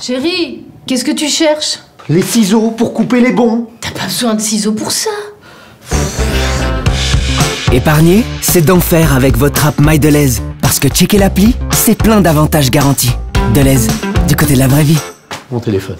Chérie, qu'est-ce que tu cherches? Les ciseaux pour couper les bons. T'as pas besoin de ciseaux pour ça. Épargner, c'est d'enfer avec votre app MyDeleuze. Parce que checker l'appli, c'est plein d'avantages garantis. Deleuze, du côté de la vraie vie. Mon téléphone.